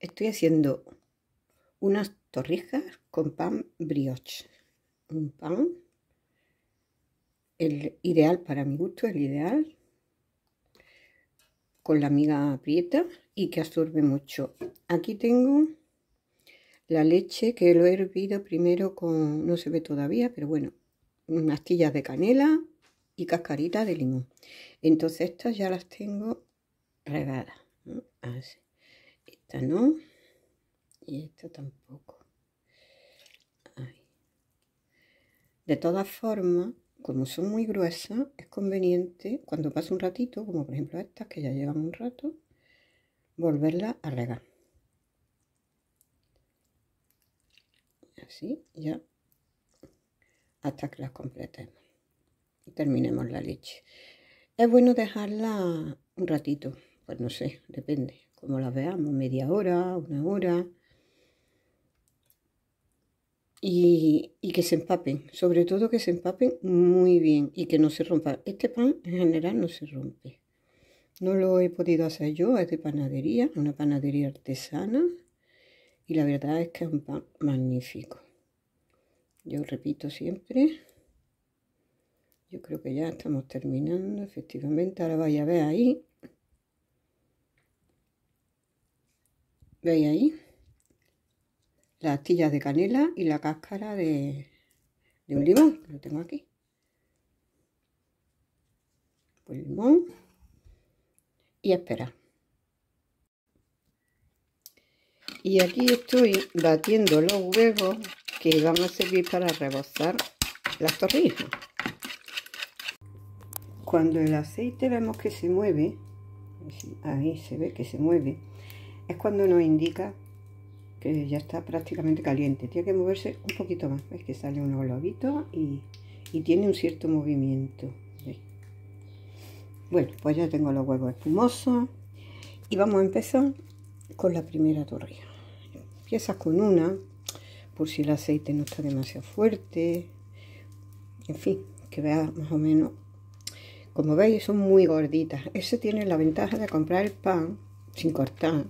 Estoy haciendo unas torrijas con pan brioche. Un pan, el ideal para mi gusto, el ideal, con la miga prieta y que absorbe mucho. Aquí tengo la leche que lo he hervido primero con, no se ve todavía, pero bueno, unas astillas de canela y cascarita de limón. Entonces estas ya las tengo regadas. Así. Esta no. Y esta tampoco. De todas formas, como son muy gruesas, es conveniente cuando pase un ratito, como por ejemplo estas que ya llevan un rato, volverlas a regar. Así, ya, hasta que las completemos. Y terminemos la leche. Es bueno dejarla un ratito, pues no sé, depende, como las veamos, media hora, una hora. Y, que se empapen, sobre todo que se empapen muy bien y que no se rompa. Este pan en general no se rompe. No lo he podido hacer yo, es de panadería, una panadería artesana y la verdad es que es un pan magnífico. Yo repito siempre, yo creo que ya estamos terminando, efectivamente, ahora vaya a ver ahí. ¿Veis ahí? Las astillas de canela y la cáscara de, de un limón, lo tengo aquí. Pues limón y espera. Y aquí estoy batiendo los huevos que van a servir para rebozar las torrijas. Cuando el aceite vemos que se mueve, ahí se ve que se mueve, es cuando nos indica que ya está prácticamente caliente. Tiene que moverse un poquito más. Ves que sale unos globitos y, tiene un cierto movimiento. Bueno, pues ya tengo los huevos espumosos y vamos a empezar con la primera torrija. Empiezas con una, por si el aceite no está demasiado fuerte. En fin, que veas más o menos. Como veis, son muy gorditas. Ese tiene la ventaja de comprar el pan sin cortar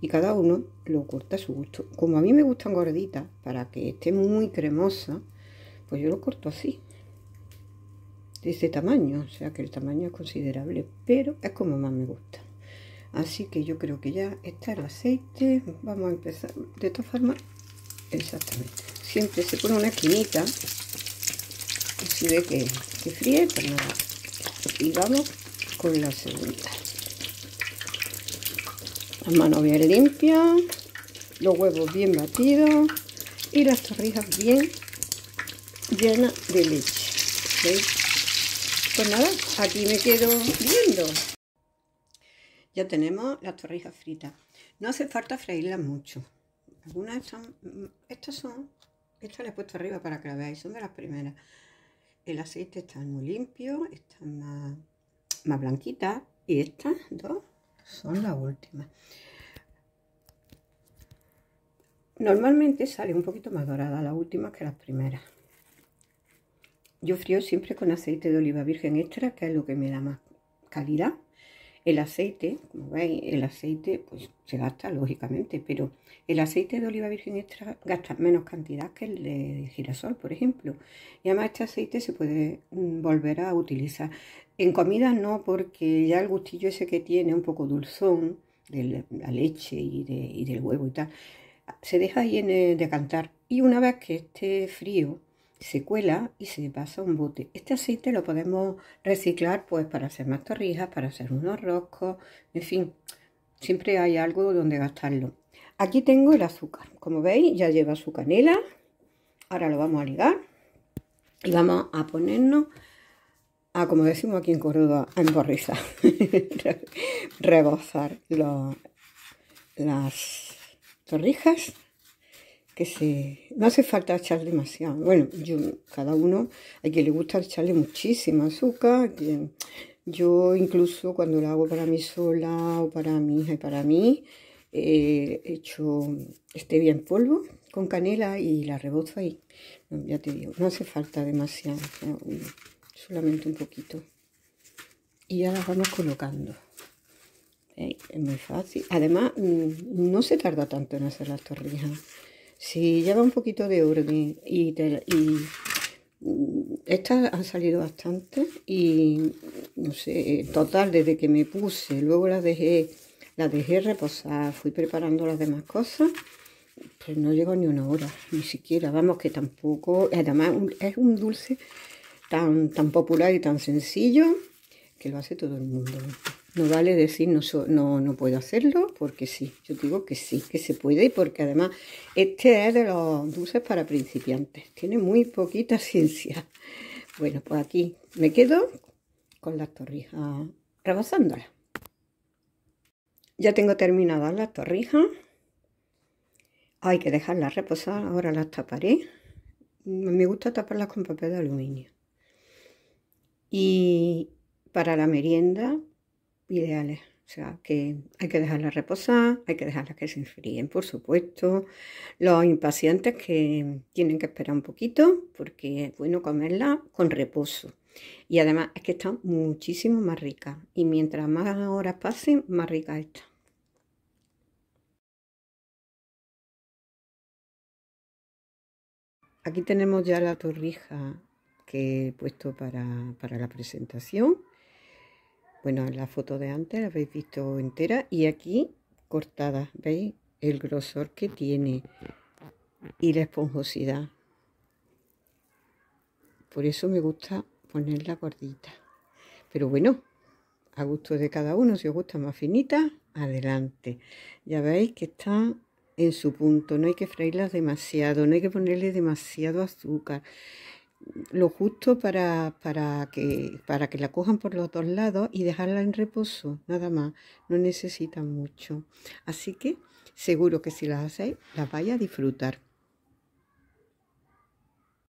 y cada uno lo corta a su gusto. Como a mí me gustan gorditas, para que esté muy cremosa, pues yo lo corto así de este tamaño, o sea que el tamaño es considerable, pero es como más me gusta. Así que yo creo que ya está el aceite. Vamos a empezar. De todas formas, exactamente. Siempre se pone una esquinita. Si ve que, que fríe, pues nada. Y vamos con la segunda. Las manos bien limpias. Los huevos bien batidos. Y las torrijas bien llenas de leche. ¿Veis? Pues nada, aquí me quedo viendo. Ya tenemos las torrijas fritas. No hace falta freírlas mucho. Algunas están, estas son, estas las he puesto arriba para que la veáis, son de las primeras. El aceite está muy limpio, están más, más blanquitas y estas dos son las últimas. Normalmente sale un poquito más dorada la última que las primeras. Yo frío siempre con aceite de oliva virgen extra, que es lo que me da más calidad. El aceite, como veis, el aceite pues se gasta lógicamente, pero el aceite de oliva virgen extra gasta menos cantidad que el de girasol, por ejemplo. Y además este aceite se puede mm, volver a utilizar. En comida no, porque ya el gustillo ese que tiene, un poco dulzón, de la leche y, y del huevo y tal, se deja ahí en decantar. Y una vez que esté frío, se cuela y se pasa un bote. Este aceite lo podemos reciclar pues para hacer más torrijas, para hacer unos roscos, en fin, siempre hay algo donde gastarlo. Aquí tengo el azúcar, como veis ya lleva su canela, ahora lo vamos a ligar y vamos a ponernos a, como decimos aquí en Córdoba, a emborrizar, rebozar las torrijas que se... No hace falta echar demasiado. Bueno, yo, cada uno, hay que le gusta echarle muchísimo azúcar. yo incluso cuando lo hago para mí sola o para mi hija y para mí, eh, he hecho stevia en polvo con canela y la rebozo ahí. ya te digo, no hace falta demasiado, solamente un poquito. Y ya las vamos colocando. Es muy fácil. Además, mm, no se tarda tanto en hacer las torrijas. Si lleva un poquito de orden y, mm, estas han salido bastante y no sé, total, desde que me puse, luego las dejé, las dejé reposar, fui preparando las demás cosas, pues no llegó ni una hora, ni siquiera, vamos que tampoco, además es un dulce tan, tan popular y tan sencillo que lo hace todo el mundo. No vale decir no, no, no puedo hacerlo, porque sí. Yo digo que sí, que se puede, y porque además este es de los dulces para principiantes. Tiene muy poquita ciencia. Bueno, pues aquí me quedo con las torrijas rebasándolas. Ya tengo terminadas las torrijas. Hay que dejarlas reposar, ahora las taparé. Me gusta taparlas con papel de aluminio. Y para la merienda ideales. O sea, que hay que dejarlas reposar, hay que dejarlas que se enfríen, por supuesto. Los impacientes que tienen que esperar un poquito porque es bueno comerla con reposo. Y además es que están muchísimo más ricas. Y mientras más horas pasen, más rica está. Aquí tenemos ya la torrija que he puesto para, para la presentación. Bueno, la foto de antes la habéis visto entera y aquí cortada, ¿veis? El grosor que tiene y la esponjosidad. Por eso me gusta ponerla gordita. Pero bueno, a gusto de cada uno, si os gusta más finita, adelante. Ya veis que está en su punto, no hay que freírlas demasiado, no hay que ponerle demasiado azúcar lo justo para, para, que, para que la cojan por los dos lados y dejarla en reposo, nada más. No necesitan mucho. Así que seguro que si las hacéis, las vais a disfrutar.